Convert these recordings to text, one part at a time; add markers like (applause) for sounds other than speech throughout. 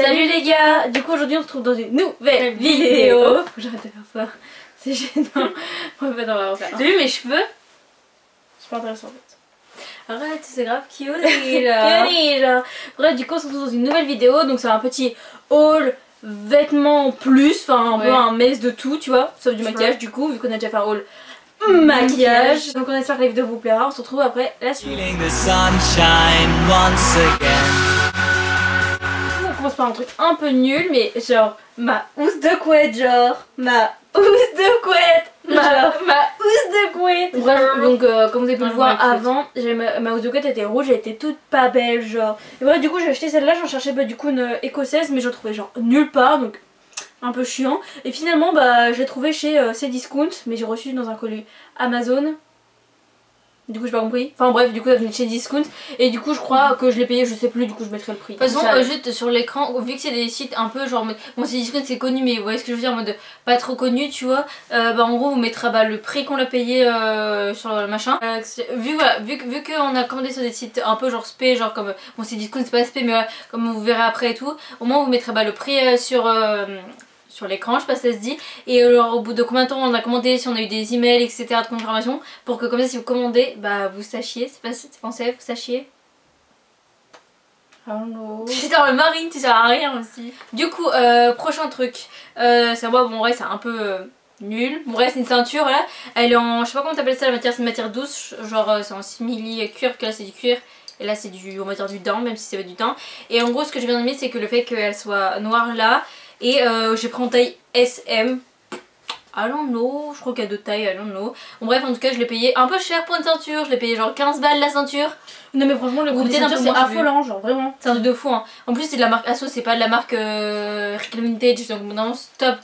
Salut les gars. Du coup aujourd'hui on se retrouve dans une nouvelle vidéo. (laughs) Faut que j'arrête de faire ça, c'est gênant. (laughs) En fait on va refaire T'as vu mes cheveux? C'est pas intéressant en fait. Arrête, c'est grave cute (laughs) là. Bref du coup on se retrouve dans une nouvelle vidéo. Donc c'est un petit haul vêtements plus Enfin un peu un mess de tout tu vois. Sauf du maquillage du coup vu qu'on a déjà fait un haul maquillage. Donc on espère que la vidéo vous plaira. On se retrouve après la suite commence par un truc un peu nul, mais genre ma housse de couette, genre ma housse de couette, (laughs) genre ma housse de couette. Bref, donc euh, comme vous avez pu le voir avant, ma, ma housse de couette était rouge, elle était toute pas belle, genre. Et bref, du coup, j'ai acheté celle-là, j'en cherchais bah, du coup une euh, écossaise, mais je la trouvais genre nulle part, donc un peu chiant. Et finalement, bah, je l'ai trouvé chez euh, Cdiscount, mais j'ai reçu dans un colis Amazon. Du coup, j'ai pas compris. Enfin bref, du coup, ça venait de chez Discount. Et du coup, je crois que je l'ai payé, je sais plus, du coup, je mettrai le prix. De toute façon, euh, juste sur l'écran, vu que c'est des sites un peu genre. Bon, c'est Discount, c'est connu, mais vous voyez ce que je veux dire en mode pas trop connu, tu vois. Euh, bah, en gros, vous mettra bah, le prix qu'on l'a payé euh, sur le machin. Vu voilà, vu, que- vu qu'on a commandé sur des sites un peu genre spé, genre comme. Bon, c'est Discount, c'est pas spé, mais comme vous verrez après et tout, au moins vous mettrez bah, le prix sur. Sur l'écran, je sais pas si ça se dit, et alors au bout de combien de temps on a commandé, si on a eu des emails, etc. de confirmation, pour que comme ça si vous commandez, bah vous sachiez, c'est pas c'est français, vous sachiez. Don't know. Putain, le marine, tu sers à rien aussi. Du coup, euh, prochain truc. Euh, c'est moi, bon, vrai, c'est un peu euh, nul. Bon, vrai, c'est une ceinture là. Elle est en. Je sais pas comment t'appelles ça la matière, c'est une matière douce. Genre, c'est en simili cuir, que là c'est du cuir. Et là c'est du, on va dire du daim, même si c'est pas du daim. Et en gros, ce que j'ai bien aimé, c'est que le fait qu'elle soit noire là. Et euh, j'ai pris en taille SM. I don't know, je crois qu'il y a deux tailles, I don't know. Bon, bref, en tout cas, je l'ai payé un peu cher pour une ceinture. Je l'ai payé genre 15 balles la ceinture. Non mais franchement le goût c'est affolant genre vraiment. C'est un truc de fou hein. En plus c'est de la marque Asso, c'est pas de la marque euh, Vintage, donc non stop.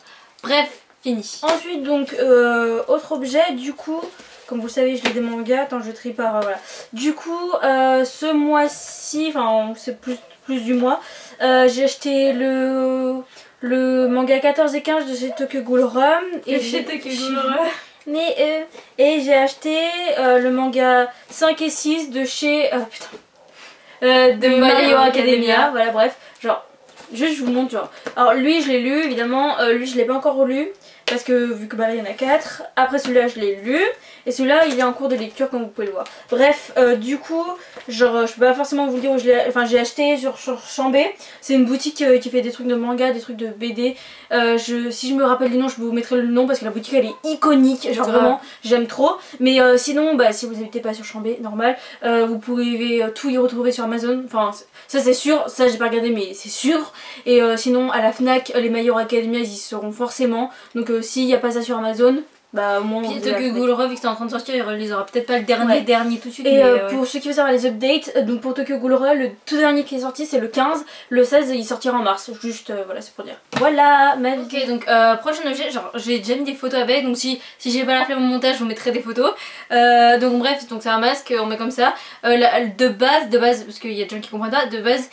Bref, fini. Ensuite donc euh, autre objet du coup comme vous le savez je lis des mangas, attends je trie par euh, voilà. Du coup euh, ce mois-ci, enfin c'est plus, plus du mois, euh, j'ai acheté le le manga 14 et 15 de chez Tokyo Ghoul Rum et j'ai- Mais euh, et j'ai acheté euh, le manga 5 et 6 de chez euh, putain euh, de Hero Academia. Academia. Voilà bref, genre juste je vous montre genre. Alors lui je l'ai lu évidemment, euh, lui je l'ai pas encore lu parce que vu que bah là il y en a 4. Après celui-là je l'ai lu et celui-là il est en cours de lecture comme vous pouvez le voir. Bref, euh, du coup, genre je peux pas forcément vous dire où je l'ai enfin j'ai acheté sur, sur Chambé. C'est une boutique euh, qui fait des trucs de manga, des trucs de BD. Euh, je, si je me rappelle du nom, je vous mettrai le nom parce que la boutique elle est iconique, genre Grave. vraiment j'aime trop. Mais sinon, bah, si vous n'habitez pas sur Chambé, normal, vous pouvez tout y retrouver sur Amazon. Enfin, ça c'est sûr, ça j'ai pas regardé, mais c'est sûr. Et sinon, à la Fnac, les Hero Academia ils y seront forcément. Donc s'il n'y a pas ça sur Amazon, bah la Tokyo Fnac. Ghoul Rum, vu que c'est en train de sortir, il les aura peut-être pas le dernier, Ouais. dernier tout de suite. Et mais, euh, ouais. pour ceux qui veulent savoir les updates, euh, donc pour Tokyo Ghoul le tout dernier qui est sorti c'est le 15, le 16 il sortira en mars. Juste euh, voilà, c'est pour dire. Voilà, ma vie. Ok donc prochain objet, genre j'ai déjà mis des photos avec donc si, si j'ai pas la flemme au montage je vous mettrai des photos. Donc bref donc c'est un masque on met comme ça. La- de base, de base parce qu'il y a des gens qui comprennent pas, de base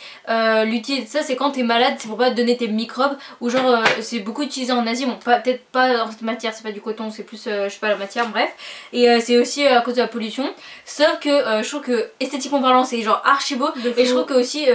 l'utilité de ça c'est quand t'es malade c'est pour pas te donner tes microbes ou genre c'est beaucoup utilisé en Asie, bon peut-être pas dans cette matière c'est pas du coton c'est plus euh, je sais pas la matière bref. Et euh, c'est aussi euh, à cause de la pollution. Sauf que je trouve que esthétiquement parlant c'est genre archi beau De et je trouve que aussi,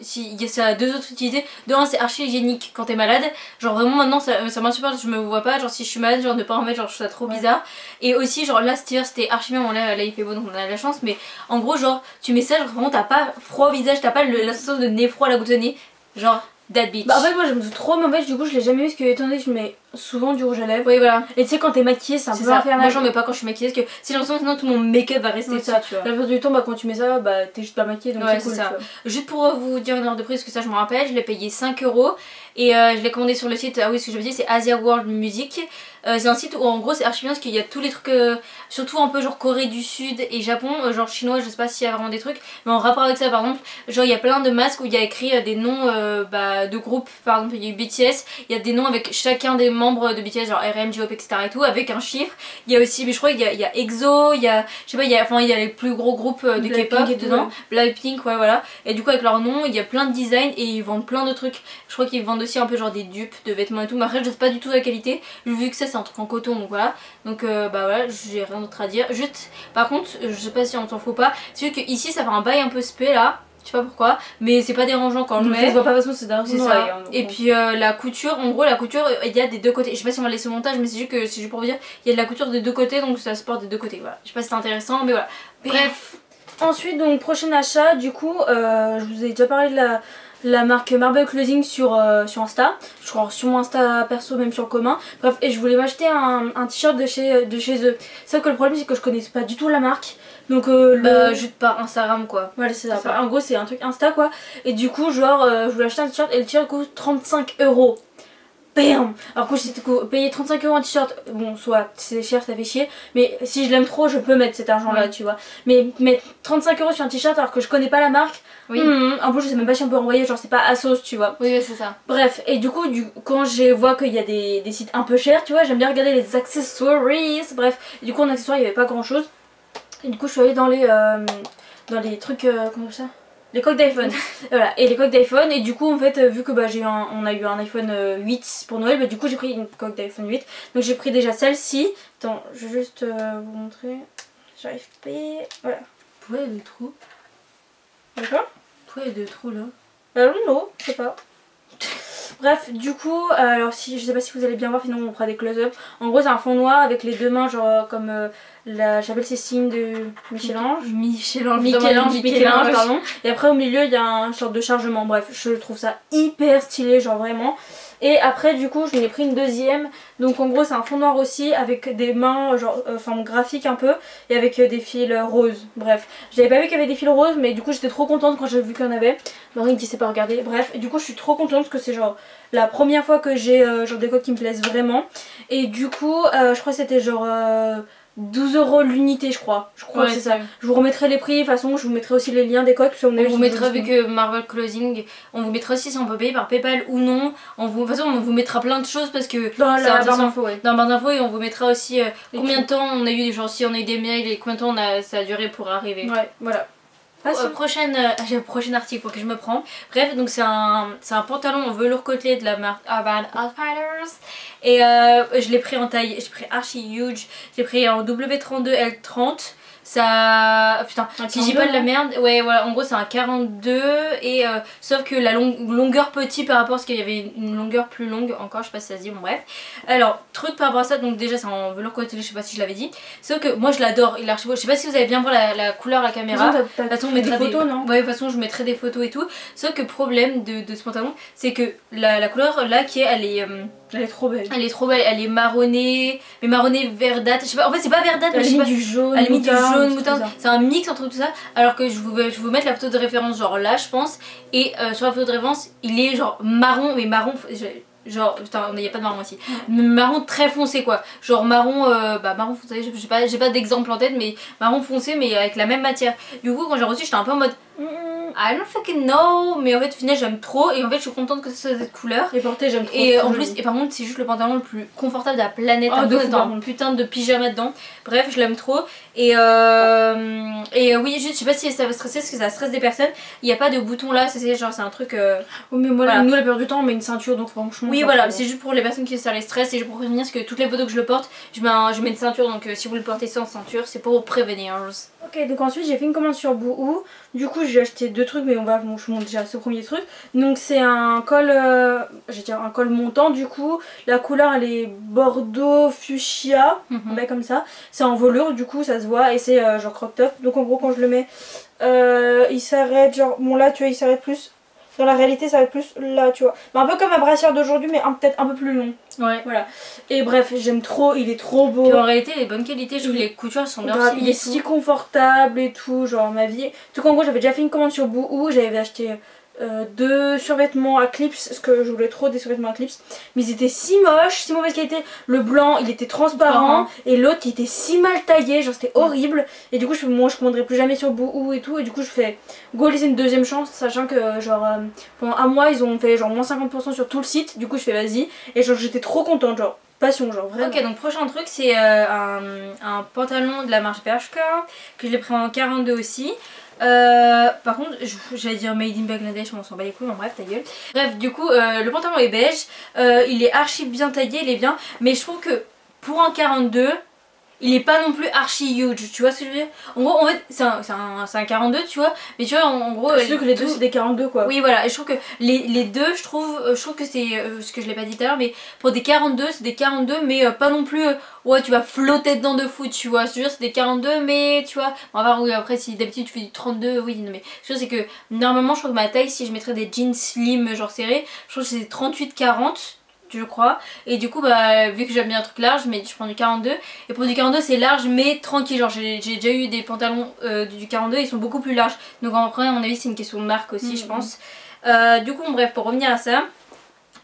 si, il y a- ça a deux autres utilités. De un, c'est archi hygiénique quand t'es malade. Genre vraiment maintenant, ça, ça m'insupporte, je me vois pas. Genre si je suis malade, genre ne pas en mettre, genre je trouve ça trop Ouais. bizarre. Et aussi, genre là, c'était archi bien. Bon, là, là, il fait beau donc on a de la chance. Mais en gros, genre, tu mets ça, genre vraiment, t'as pas froid au visage, t'as pas le- la sensation de nez froid à la goutte de nez. Genre, that bitch. Bah en fait moi j'aime trop mais en fait du coup je l'ai jamais mis parce que étant donné que je mets souvent du rouge à lèvres. oui, voilà. Et tu sais quand t'es maquillée c'est un C'est peu infernal. Moi, mets pas quand je suis maquillée parce que si j'ai l'impression que sinon tout mon make-up va rester ça. tu vois. La plupart du temps bah quand tu mets ça bah t'es juste pas maquillée donc Ouais, c'est cool. c'est ça. Juste pour vous dire une heure de prix, parce que ça je me rappelle, je l'ai payé 5 euros et euh, je l'ai commandé sur le site, ah oui ce que je veux dire c'est Asia World Music. Euh, c'est un site où en gros c'est archi bien parce qu'il y a tous les trucs, euh, surtout un peu genre Corée du Sud et Japon, euh, genre chinois, je sais pas s'il y a vraiment des trucs, mais en rapport avec ça par exemple, genre il y a plein de masques où il y a écrit euh, des noms euh, bah, de groupes, par exemple il y a eu BTS, il y a des noms avec chacun des membres de BTS, genre RM, J-Hope, etc. et tout, avec un chiffre. Il y a aussi, mais je crois qu'il y y a EXO, il y a, je sais pas, il y a, enfin il y a les plus gros groupes euh, de K-pop dedans. Blackpink, ouais, voilà. Et du coup, avec leur nom, il y a plein de designs et ils vendent plein de trucs. Je crois qu'ils vendent aussi un peu genre des dupes de vêtements et tout. Mais après, je sais pas du tout la qualité. Vu que ça, c'est un truc en coton, donc voilà. Donc, euh, bah voilà, j'ai rien d'autre à dire. Juste, par contre, je sais pas si on s'en fout pas. C'est juste que ici, ça fait un bail un peu spé là. Je sais pas pourquoi, mais c'est pas dérangeant quand je le ça se mets. voit pas façon, c'est C'est ça. hein, Et puis euh, la couture, en gros la couture, il y a des deux côtés. Je sais pas si on va laisser au montage, mais c'est juste que c'est juste pour vous dire, il y a de la couture des deux côtés, donc ça se porte des deux côtés. Voilà. Je sais pas si c'est intéressant, mais voilà. Bref, Ensuite, donc, prochain achat, du coup, euh, je vous ai déjà parlé de la, la marque Marble Clothing sur, euh, sur Insta. Je crois sur mon Insta perso, même sur le commun. Bref, et je voulais m'acheter un, un t-shirt de chez, de chez eux. Sauf que le problème, c'est que je connaissais pas du tout la marque. Donc, euh, le. bah, juste par Instagram quoi. Voilà, c'est ça. En gros, c'est un truc Insta quoi. Et du coup, genre, euh, je voulais acheter un t-shirt et le t-shirt coûte 35 euros. Bam Alors que c'était payer 35 euros un t-shirt, bon, soit c'est cher, ça fait chier, mais si je l'aime trop, je peux mettre cet argent-là, Ouais. tu vois. Mais mettre 35 euros sur un t-shirt alors que je connais pas la marque, Oui. hmm, en plus, je sais même pas si on peut renvoyer, genre, c'est pas Asos, tu vois. Oui, oui, c'est ça. Bref, et du coup, du, quand je vois qu'il y a des, des sites un peu chers, tu vois, j'aime bien regarder les accessories. Bref, et du coup, en accessoires, il n'y avait pas grand chose. Et du coup, je suis allée dans les, euh, dans les trucs, euh, comment ça? Les coques d'iPhone. (laughs) voilà, et les coques d'iPhone. Et du coup, en fait, euh, vu que bah, j'ai on a eu un iPhone euh, 8 pour Noël, bah, du coup, j'ai pris une coque d'iPhone 8. Donc, j'ai pris déjà celle-ci. Attends, je vais juste euh, vous montrer. J'arrive pas. Voilà. Pourquoi il y a des trous? D'accord Pourquoi il y a des trous là? Euh, non, je sais pas. Bref, du coup, euh, alors si je sais pas si vous allez bien voir, sinon on fera des close-up. En gros, c'est un fond noir avec les deux mains, genre euh, comme euh, la j'appelle ces signes de Michel-Ange. Michel-Ange. Michel-Ange, Michel-Ange, pardon. Et après, au milieu, il y a un sorte de chargement. Bref, je trouve ça hyper stylé, genre vraiment. Et après, du coup, je ai pris une deuxième. Donc, en gros, c'est un fond noir aussi avec des mains, genre, euh, forme graphique un peu. Et avec euh, des fils euh, roses. Bref, j'avais pas vu qu'il y avait des fils roses, mais du coup, j'étais trop contente quand j'ai vu qu'il y en avait. Marie me c'est pas regarder. Bref, du coup, je suis trop contente parce que c'est genre la première fois que j'ai euh, genre des coques qui me plaisent vraiment. Et du coup, euh, je crois que c'était genre. Euh, 12 euros l'unité je crois, je crois Ouais, que c'est ça. Je vous remettrai les prix, de toute façon je vous mettrai aussi les liens des qu'on est On vous mettra le avec euh, Marvel Closing, on vous mettra aussi si on peut payer par Paypal ou non. On vous, de toute façon, on vous mettra plein de choses parce que Dans la barre d'infos, ouais. dans la barre d'infos et on vous mettra aussi euh, combien de temps on a eu, genre si on a eu des mails et combien de temps on a, ça a duré pour arriver. Ouais, voilà. Euh, prochaine, euh, prochain article pour que je me prends. Bref, donc c'est un, un pantalon en velours côtelé de la marque Urban Outfitters. Et euh, je l'ai pris en taille, j'ai pris archi huge. J'ai pris en W32 L30. Ça. Putain, Un si j'ai pas de la 42, merde. Ouais, voilà, en gros c'est un 42. Et euh, sauf que la long- longueur petit par rapport à ce qu'il y avait une longueur plus longue encore, je sais pas si ça se dit, bon bref. Alors, truc par rapport à ça, donc déjà c'est en velours côtelé, je sais pas si je l'avais dit. Sauf que moi je l'adore, il est archi beau. Je sais pas si vous allez bien voir la, la couleur à la caméra. De toute façon, on des photos, des... non Ouais, de toute façon, je mettrai des photos et tout. Sauf que le problème de, de ce pantalon, c'est que la, la couleur là qui est, elle est, euh, Elle est trop belle. elle est trop belle. Elle est marronnée, mais marronnée verdâtre. Je sais pas. En fait, c'est pas verdâtre, Elle mais a je sais mis pas. du jaune, limite du jaune, moutarde, c'est un mix entre tout ça. Alors que je vous vais, je vous mettre la photo de référence, genre là, je pense. Et euh, sur la photo de référence, il est genre marron, mais marron. Genre, putain, il n'y a pas de marron ici. Mais Marron très foncé quoi. Genre marron, euh, bah marron foncé, je sais pas, j'ai pas d'exemple en tête, mais marron foncé, mais avec la même matière. Du coup, quand j'ai reçu, j'étais un peu en mode. I don't fucking know, mais en fait, au final, j'aime trop. Et en fait, je suis contente que ce soit cette couleur. Et porté, j'aime trop. Et en plus, et par contre, c'est juste le pantalon le plus confortable de la planète. Oh, de dans un contre. putain de pyjama dedans. Bref, je l'aime trop. Et euh, et oui, juste, je sais pas si ça va stresser, parce que ça stresse des personnes. Il n'y a pas de bouton là, c'est- genre, c'est un truc. euh, Oui, mais moi, Voilà. nous, la plupart du temps, on met une ceinture, donc franchement. Oui, ça voilà, c'est juste pour les personnes qui ça les stresse et je pour prévenir parce que toutes les photos que je le porte, je mets, un- je mets une ceinture. Donc euh, si vous le portez sans ceinture, c'est pour prévenir. Ok, donc ensuite j'ai fait une commande sur Boohoo. Du coup, j'ai acheté deux trucs, mais on va bon, je vous montre déjà ce premier truc. Donc, c'est un col, euh, j'ai dire un col montant. Du coup, la couleur elle est bordeaux fuchsia, Mhm. bah, comme ça. C'est en velours, du coup, ça se voit et c'est euh, genre crop top. Donc, en gros, quand je le mets, euh, il s'arrête genre, bon là, tu vois, il s'arrête plus. Dans la réalité, ça va être plus là, tu vois. Mais un peu comme ma brassière d'aujourd'hui, mais un- peut-être un peu plus long. Ouais. Et bref, j'aime trop, il est trop beau. Puis en réalité, les bonnes qualités, je trouve Il- que les coutures sont bien il est si confortable et tout, genre ma vie. Tout en gros, j'avais déjà fait une commande sur Boohoo, j'avais acheté euh, deux survêtements à clips, parce que je voulais trop des survêtements à clips. Mais ils étaient si moches, si mauvaise qualité. Le blanc, il était transparent, Transparent. et l'autre, il était si mal taillé, genre c'était horrible. Et du coup, je fais, moi, je commanderai plus jamais sur Boohoo et tout. Et du coup, je fais go laisser une deuxième chance, sachant que genre euh, pendant un mois, ils ont fait genre moins 50% sur tout le site. Du coup, je fais vas-y. Et genre, j'étais trop contente, genre passion, genre vraiment. Ok, donc prochain truc, c'est euh, un, un pantalon de la marque Bershka, que je l'ai pris en 42 aussi. Euh, par contre, j'allais dire Made in Bangladesh, mais on s'en bat les couilles, en bref, ta gueule. Bref, du coup, euh, le pantalon est beige, euh, il est archi bien taillé, il est bien, mais je trouve que pour un 42, il est pas non plus archi huge, tu vois ce que je veux dire? En gros, en fait, c'est un, c'est un, un 42, tu vois, mais tu vois, en, en gros. Sûr que les deux c'est des 42 quoi. Oui, voilà, et je trouve que les, les deux, je trouve, euh, je trouve que c'est euh, ce que je l'ai pas dit tout à l'heure, mais pour des 42, c'est des 42, mais euh, pas non plus, ouais, tu vas flotter dedans de fou, tu vois. Je veux dire, c'est des 42, mais tu vois, on va voir, oui, après, si d'habitude tu fais du 32, oui, non, mais je c'est que normalement, je trouve que ma taille, si je mettrais des jeans slim, genre serrés, je trouve que c'est 38-40. Je crois, et du coup, bah, vu que j'aime bien un truc large, mais je prends du 42. Et pour du 42, c'est large, mais tranquille. Genre, j'ai déjà eu des pantalons euh, du 42, ils sont beaucoup plus larges. Donc, en vrai, à mon avis, c'est une question de marque aussi, je Mhm. pense. Euh, du coup, bref, pour revenir à ça,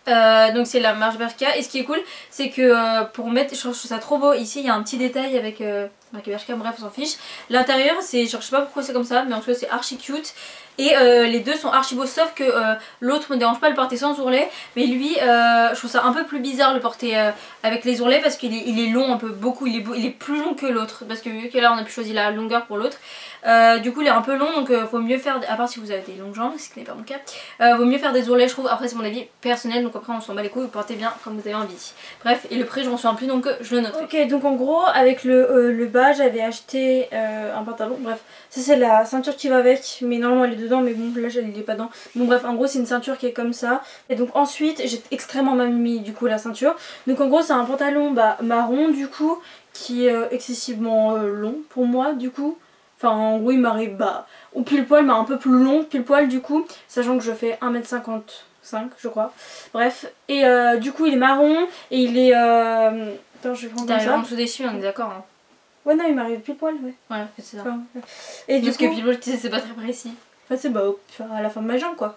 euh, donc c'est la marche Bershka. Et ce qui est cool, c'est que pour mettre, je trouve, ça trop beau. Ici, il y a un petit détail avec euh, marque Bershka, bref, on s'en fiche. L'intérieur, c'est, genre, je sais pas pourquoi c'est comme ça, mais en tout cas, c'est archi cute. Et euh, les deux sont archi beaux, sauf que euh, l'autre me dérange pas le porter sans ourlet. Mais lui, euh, je trouve ça un peu plus bizarre le porter avec les ourlets parce qu'il est, long un peu beaucoup. Il est, il est plus long que l'autre. Parce que vu que là, on a pu choisir la longueur pour l'autre. Euh, du coup, il est un peu long, donc euh, faut mieux faire, à part si vous avez des longues jambes, ce qui n'est pas mon cas, euh, vaut mieux faire des ourlets, je trouve. Après, c'est mon avis personnel, donc après, on s'en bat les couilles, vous portez bien comme vous avez envie. Bref, et le prix, je m'en souviens plus, donc euh, je le noterai. Ok, donc en gros, avec le, le bas, j'avais acheté un pantalon. Bref, ça c'est la ceinture qui va avec, mais normalement elle est dedans, mais bon, là elle est pas dedans. Bon, bref, en gros, c'est une ceinture qui est comme ça. Et donc ensuite, j'ai extrêmement mal mis du coup la ceinture. Donc en gros, c'est un pantalon bah, marron du coup, qui est excessivement long pour moi du coup. Enfin, en gros, il m'arrive bah, au pile poil, mais un peu plus long, pile poil du coup, sachant que je fais 1m55, je crois. Bref, et euh, du coup, il est marron et il est. Euh... Attends, je vais prendre T'arrives en ça. dessous des chevilles, on est d'accord. Hein. Ouais, non, il m'arrive pile poil, ouais. Ouais, c'est ça. Enfin, ouais. et du Parce coup, que Pilball, tu sais, c'est pas très précis. enfin, c'est bah, à la fin de ma jambe, quoi.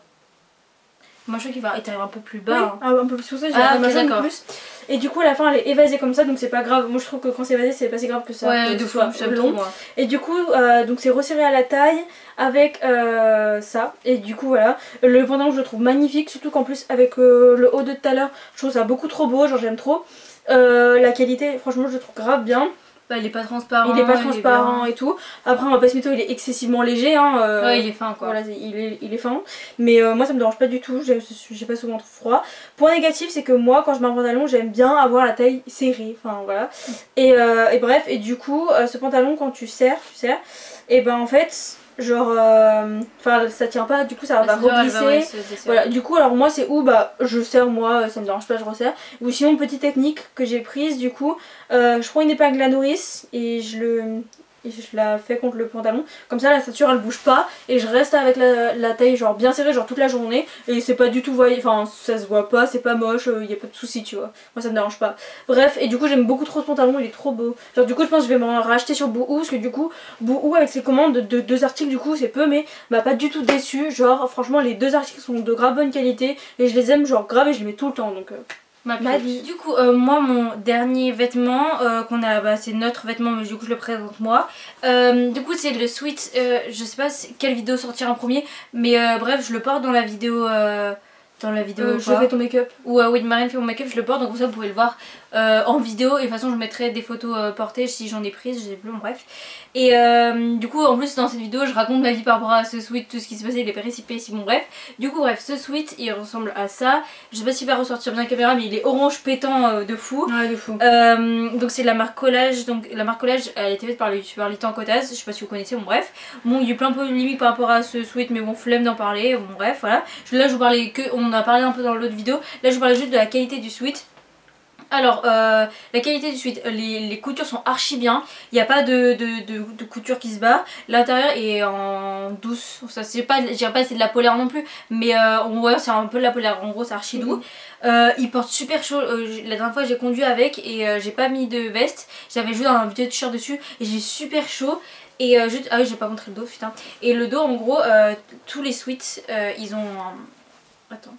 Moi, je trouve qu'il va. Il t'arrive un peu plus Oui, bas. hein. un, un peu plus pour ça, j'ai Ah, la fin de ok, ma jambe d'accord. plus. Et du coup, à la fin, elle est évasée comme ça, donc c'est pas grave. Moi, je trouve que quand c'est évasé, c'est pas si grave que ça. Ouais, de fou, long. moi. Et du coup, euh, donc c'est resserré à la taille avec euh, ça. Et du coup, voilà. Le pantalon, je le trouve magnifique. Surtout qu'en plus, avec euh, le haut de tout à l'heure, je trouve ça beaucoup trop beau. Genre, j'aime trop. La qualité, franchement, je le trouve grave bien. Bah, il est pas transparent. il est pas transparent et tout. Après, on va pas se mytho, il est excessivement léger. Hein, euh, Ouais, il est fin quoi. Voilà, il est, il est fin. Mais euh, moi, ça me dérange pas du tout. J'ai pas souvent trop froid. Point négatif, c'est que moi, quand je mets un pantalon, j'aime bien avoir la taille serrée. Enfin, voilà. Et, euh, et bref, et du coup, ce pantalon, quand tu serres, tu serres, et ben en fait, genre. euh, Enfin, ça tient pas, du coup, ça va elle va, reglisser. Voilà, du coup, alors moi, c'est où bah je serre, moi, ça me dérange pas, je resserre. Ou sinon, petite technique que j'ai prise, du coup, euh, je prends une épingle à nourrice et je le. Et je la fais contre le pantalon. Comme ça, la ceinture elle bouge pas et je reste avec la, taille genre bien serrée, genre toute la journée. Et c'est pas du tout, voyez, enfin ça se voit pas, c'est pas moche, il y a pas de souci, tu vois. Moi ça me dérange pas. Bref, et du coup, j'aime beaucoup trop ce pantalon, il est trop beau. Genre, du coup, je pense que je vais m'en racheter sur Boohoo parce que du coup, Boohoo avec ses commandes de, de deux articles, du coup, c'est peu, mais m'a pas du tout déçu. Genre, franchement, les deux articles sont de grave bonne qualité et je les aime, genre grave, et je les mets tout le temps donc. euh, Ma Ma vie. vie. Du coup, euh, moi, mon dernier vêtement euh, qu'on a, bah, c'est notre vêtement, mais du coup, je le présente moi. Euh, du coup, c'est le sweat. euh, je sais pas quelle vidéo sortira en premier, mais bref, je le porte dans la vidéo. Dans la vidéo. euh, je fais ton make-up. Ou euh, oui, Marine fait mon make-up, je le porte, donc comme ça vous pouvez le voir euh, en vidéo. Et de toute façon, je mettrai des photos euh, portées si j'en ai prises, je sais plus, bon, bref. Et du coup, en plus, dans cette vidéo, je raconte ma vie par rapport à ce sweat, tout ce qui s'est passé, les péripéties, bon, bref. Du coup, bref, ce sweat, il ressemble à ça. Je sais pas s'il va ressortir bien la caméra, mais il est orange pétant de fou. Ouais, de fou. Donc c'est la marque Collage, donc la marque Collage elle a été faite par le youtubeur Litan Cotas, je sais pas si vous connaissez, bon bref. Bon il y a eu plein de polémiques par rapport à ce sweat mais bon flemme d'en parler, bon bref voilà. Là je vous parlais que, on en a parlé un peu dans l'autre vidéo, là je vous parlais juste de la qualité du sweat. Alors, euh, la qualité du sweat, les, les coutures sont archi bien. Il n'y a pas de, de, de, de couture qui se barre. L'intérieur est en douce. Ça, c'est pas, je dirais pas que c'est de la polaire non plus, mais euh, on voit c'est un peu de la polaire. En gros, c'est archi doux. Euh, il porte super chaud. Euh, la dernière fois, j'ai conduit avec et euh, j'ai pas mis de veste. J'avais juste un vieux t-shirt dessus et j'ai super chaud. Et euh, juste, ah oui, j'ai pas montré le dos, putain. Et le dos, en gros, euh, tous les sweats, euh, ils ont. un- Attends.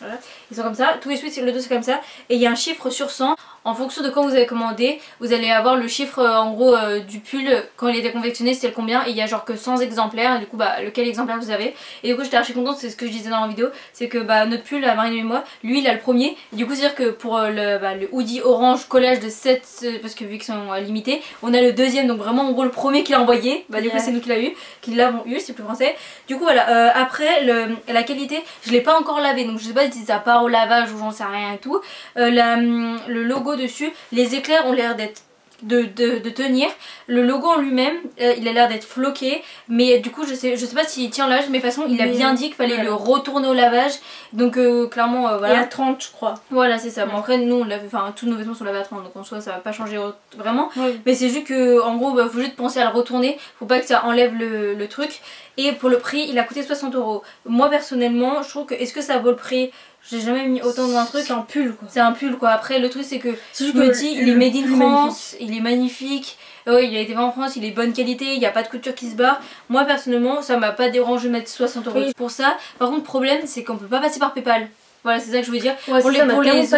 Voilà. Ils sont comme ça, tous les suites, le dos c'est comme ça, et il y a un chiffre sur 100. En fonction de quand vous avez commandé, vous allez avoir le chiffre euh, en gros euh, du pull. Quand il était confectionné, c'est le combien, et il y a genre que 100 exemplaires, et du coup bah lequel exemplaire vous avez. Et du coup j'étais archi contente, c'est ce que je disais dans la vidéo, c'est que bah notre pull, la Marine et moi, lui il a le premier, et du coup c'est à dire que pour euh, le, bah, le hoodie orange collage de 7, euh, parce que vu qu'ils sont limités, on a le deuxième, donc vraiment en gros le premier qu'il a envoyé, bah du coup c'est nous qui l'a eu, qui l'avons eu, c'est plus français. Du coup voilà, euh, après le, la qualité, je l'ai pas encore lavé, donc je sais pas si ça part au lavage ou j'en sais rien et tout. La, hum, le logo dessus, les éclairs ont l'air d'être de, de, de tenir. Le logo en lui-même, euh, il a l'air d'être floqué, mais du coup je sais, je sais pas s'il tient l'âge, mais de toute façon il a Mais, bien dit qu'il fallait voilà. le retourner au lavage. Donc euh, clairement euh, Et voilà. à 30 je crois. Voilà c'est ça. Bon Ouais. après nous on enfin tous nos vêtements sont lavés à 30 donc en soi ça va pas changer vraiment. Mais c'est juste que en gros bah, faut juste penser à le retourner, faut pas que ça enlève le, le truc. Et pour le prix il a coûté 60 euros. Moi personnellement je trouve que est-ce que ça vaut le prix J'ai jamais mis autant dans un truc. C'est un pull quoi. C'est un pull quoi. Après le truc c'est que je me dis il est made in France, il est magnifique. Oui, il a été fait en France, il est de bonne qualité, il n'y a pas de couture qui se barre. Moi personnellement, ça m'a pas dérangé de mettre 60 euros Oui. pour ça. Par contre, problème, c'est qu'on peut pas passer par PayPal. Voilà, c'est ça que je veux dire. Ouais, les- les autres-.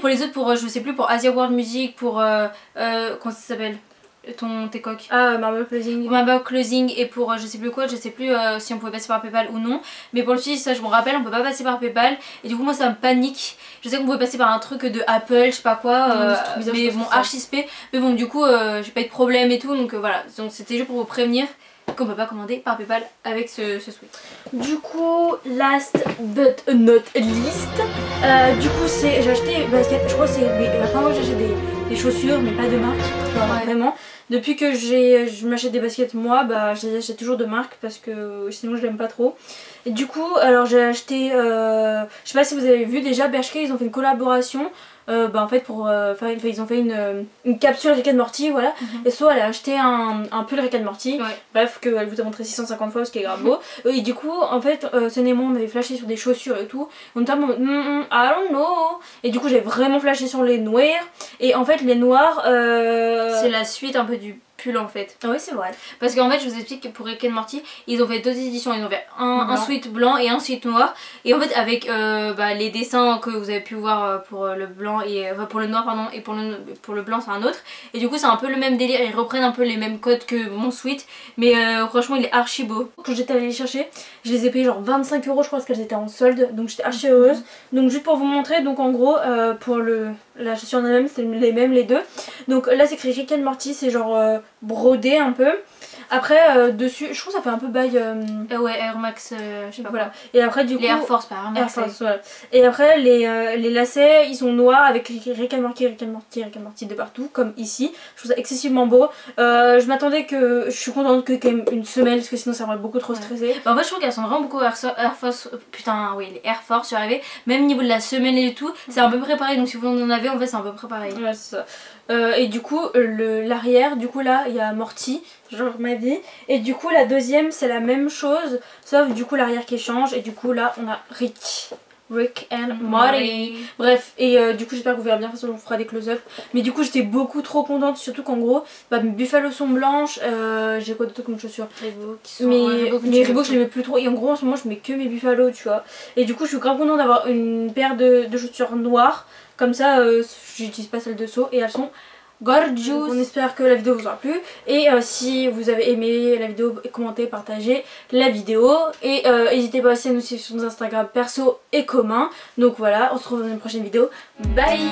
Pour les autres, pour euh, je sais plus, pour Asia World Music, pour euh, euh, comment ça s'appelle? Ton tes coques. Ah, Marble Closing. Pour ma closing et pour euh, je sais plus quoi, je sais plus euh, si on pouvait passer par PayPal ou non. Mais pour le suivi, ça je me rappelle, on peut pas passer par PayPal. Et du coup, moi ça me panique. Je sais qu'on pouvait passer par un truc de Apple, je sais pas quoi, Non, euh, trop bizarre, je mais bon, que c'est ça. archi spé. Mais bon, du coup, euh, j'ai pas eu de problème et tout. Donc euh, voilà, donc c'était juste pour vous prévenir qu'on peut pas commander par PayPal avec ce, ce sweat. Du coup, last but not least, euh, du coup c'est j'ai acheté basket, je crois que c'est fois que j'achète des, des chaussures mais pas de marque, Ouais. vraiment. Depuis que j'ai je m'achète des baskets moi, bah je les achète toujours de marque parce que sinon je l'aime pas trop. Et du coup, alors j'ai acheté, euh, je sais pas si vous avez vu déjà, Bershka ils ont fait une collaboration. Euh, bah en fait pour euh, faire une- enfin, ils ont fait une, euh, une capsule Rick and Morty voilà Mhm. et soit elle a acheté un, un pull Rick and Morty Ouais. bref qu'elle vous a montré 650 fois ce qui est grave beau (laughs) et du coup en fait euh, Sun et moi on avait flashé sur des chaussures et tout on était en mode, Mm, mm, I don't know et du coup j'ai vraiment flashé sur les noirs et en fait les noirs. C'est la suite un peu du pull en fait. ah oui c'est vrai Parce qu'en fait, je vous explique que pour Rick and Morty, ils ont fait deux éditions. Ils ont fait un, un suite blanc et un suite noir. Et en fait, avec euh, bah, les dessins que vous avez pu voir euh, pour euh, le blanc et enfin, pour le noir pardon et pour le pour le blanc, c'est un autre. Et du coup, c'est un peu le même délire. Ils reprennent un peu les mêmes codes que mon suite, mais euh, franchement, il est archi beau. quand j'étais allée les chercher je les ai payés genre 25 euros je crois parce qu'elles étaient en solde donc j'étais archi heureuse donc juste pour vous montrer donc en gros euh, pour le la chaussure en elle-même c'est les mêmes les deux. Donc là c'est écrit Rick and Morty c'est genre euh, brodé un peu après euh, dessus je trouve que ça fait un peu bail euh, Euh, ouais, Air Max, je sais pas voilà quoi. et après du Les coup Air Force, pas Air. Force, voilà. Et après, les, les lacets, ils sont noirs avec Rick and Morty de partout, comme ici. Je trouve ça excessivement beau. Je m'attendais que. Je suis contente que quand même une semelle, parce que sinon ça m'aurait beaucoup trop Ouais. stressé. Bah, en fait, je trouve qu'elles sont vraiment beaucoup Air, So- Air Force. Putain, oui, les Air Force, j'y arrivais. Même au niveau de la semelle et tout, c'est un peu préparé. Donc, si vous en avez, en fait, c'est un peu préparé. Ouais, c'est ça. Euh, et du coup, le- l'arrière, du coup là, il y a Morty, genre ma vie. Et du coup, la deuxième, c'est la même chose, sauf du coup l'arrière qui change. Et du coup, là, on a Rick. Rick and Morty. Bref, et euh, du coup j'espère que vous verrez bien, de toute façon on fera des close-up. Mais du coup j'étais beaucoup trop contente, surtout qu'en gros, bah, mes Buffalo sont blanches, euh, j'ai quoi d'autre comme chaussures Reebok, Mais ouais, Reebok, je les les mets plus trop, et en gros en ce moment je mets que mes Buffalo tu vois. Et du coup je suis grave contente d'avoir une paire de, de chaussures noires, comme ça euh, j'utilise pas celle de saut et elles sont gorgeous. On espère que la vidéo vous aura plu et euh, si vous avez aimé la vidéo, commentez, partagez la vidéo et euh, n'hésitez pas aussi à nous suivre sur nos Instagram perso et commun. Donc voilà, on se retrouve dans une prochaine vidéo. Bye